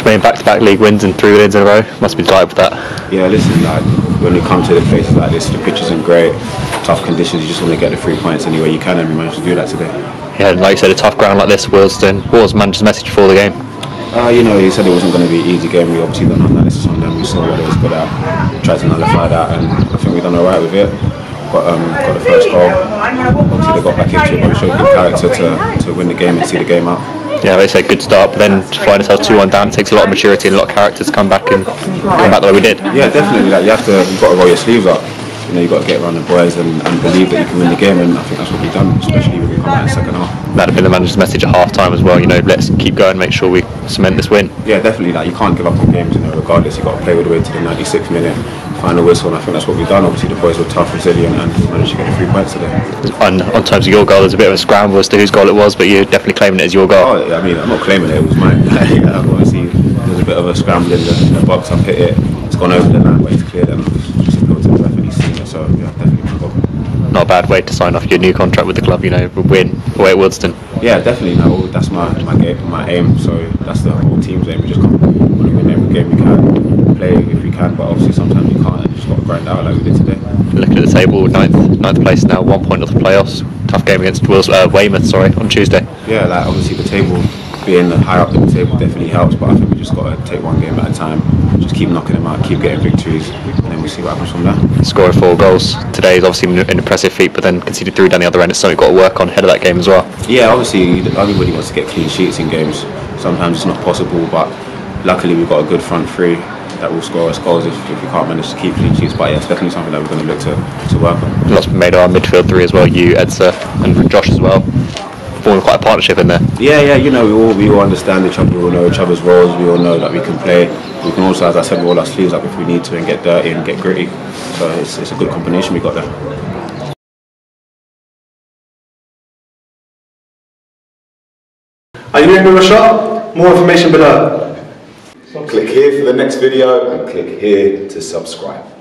Jermaine back-to-back league wins and three wins in a row. Must be delighted with that. Yeah, listen, like when you come to the places like this, the pitch isn't great, tough conditions. You just want to get the three points anyway you can, and we managed to do that today. Yeah, and like you said, a tough ground like this, Wealdstone. What was manager's message before the game? Uh, you know, he said it wasn't going to be an easy game. We obviously done analysis on them. We saw what it was good at, tried to nullify that, and I think we done all right with it. Got um, got the first goal. Obviously, they got back into it, but we showed good character to, to win the game and see the game out. Yeah, they say good start, but then to find ourselves 2 1 down, it takes a lot of maturity and a lot of character to come back and come back the way we did. Yeah, definitely. Like you have to, you've got to roll your sleeves up. You know, you've got to get around the boys and, and believe that you can win the game, and I think that's what we've done, especially when we come out in the second half. That'd have been the manager's message at half time as well. You know, let's keep going, make sure we cement this win. Yeah, definitely. Like you can't give up on games, you know, regardless. You've got to play all the way to the 96th minute, final whistle, and I think that's what we've done. Obviously, the boys were tough, resilient, and managed to get the three points today. On, on terms of your goal, there's a bit of a scramble as to whose goal it was, but you're definitely claiming it as your goal. Oh, I mean, I'm not claiming it. It was mine. yeah, obviously, there was a bit of a scramble in the, the box. I've hit it. It's gone over the line, but it's cleared, and just appealed to the ref, and he's seen it. So yeah, definitely my goal. Not a bad way to sign off your new contract with the club. You know, win away at Wealdstone. Yeah, definitely. No, that's my my game, my aim. So that's the whole team's aim. We just come want to win every game we can, play if we can, but obviously sometimes you can't. And you just got to grind out we did today. Looking at the table, ninth, ninth place now, one point off the playoffs. Tough game against Wils, uh, Weymouth, sorry, on Tuesday. Yeah, like obviously the table being higher up in the table definitely helps, but I think we just got to take one game at a time, just keep knocking them out, keep getting victories, and then we'll see what happens from there. Scoring four goals today is obviously an impressive feat, but then conceded three down the other end. It's something we've got to work on ahead of that game as well. Yeah, obviously everybody wants to get clean sheets in games. Sometimes it's not possible, but luckily we've got a good front three that will score us goals if, if we can't manage to keep clean sheets. But yeah, it's definitely something that we're going to look to, to work on. Lots been made our midfield three as well, you, Edsa, and Josh as well. Forming quite a partnership in there. Yeah, yeah, you know, we all we all understand each other, we all know each other's roles, we all know that we can play. We can also, as I said, roll our sleeves up if we need to and get dirty and get gritty. So it's, it's a good combination we've got there. Are you in with a shot? More information below. Click here for the next video and click here to subscribe.